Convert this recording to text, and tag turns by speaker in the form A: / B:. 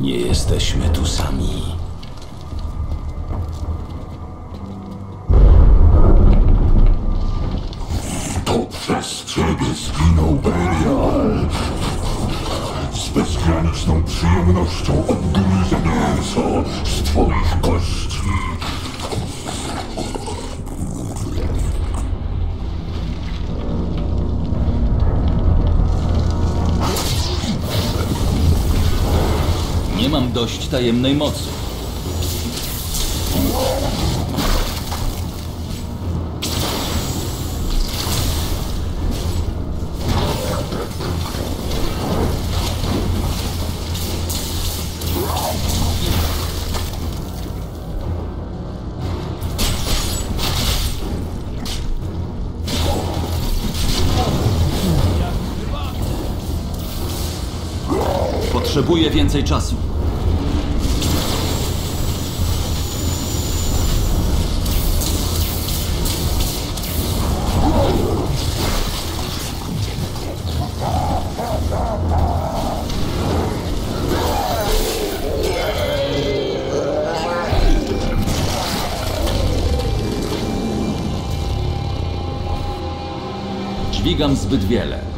A: Nie jesteśmy tu sami.
B: To przez ciebie zginął Belial. Z bezgraniczną przyjemnością odgryzę
A: Nie mam dość tajemnej mocy. Potrzebuję więcej czasu. Dźwigam zbyt wiele.